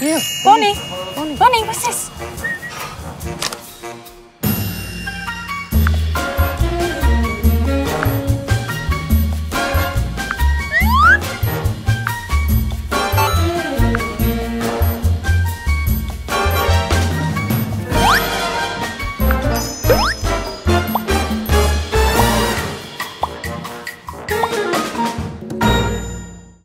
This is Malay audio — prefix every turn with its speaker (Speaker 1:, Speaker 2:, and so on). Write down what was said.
Speaker 1: Yeah.
Speaker 2: Bonnie. Bonnie. Bonnie, what's this?